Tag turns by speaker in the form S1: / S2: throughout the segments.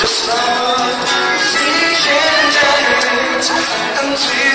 S1: Just
S2: love each and every until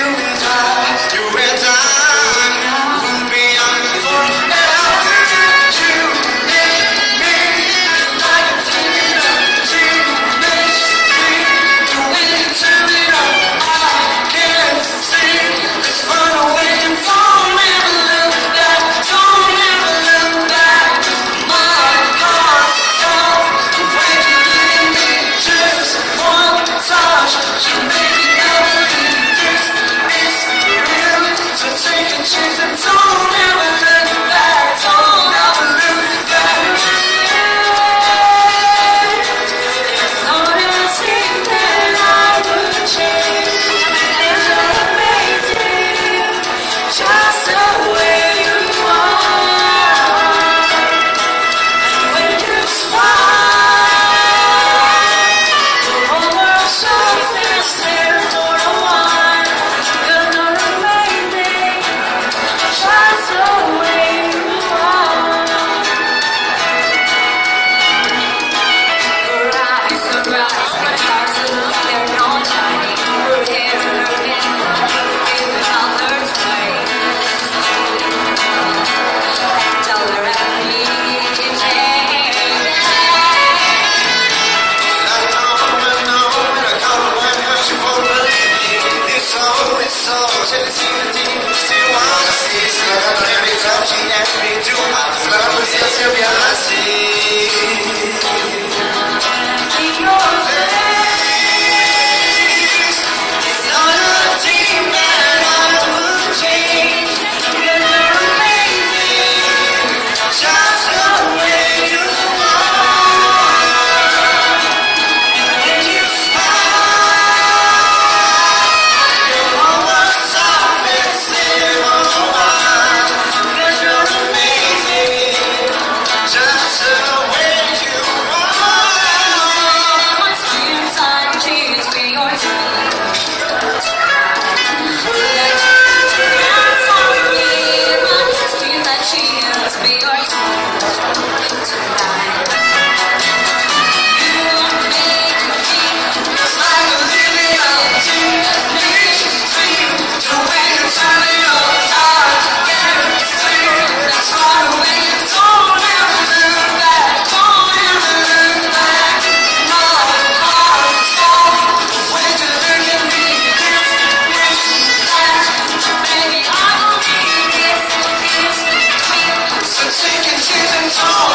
S2: with songs and sing the things you wanna
S1: see. Every time she
S2: asks me to, I'm gonna still be. It's all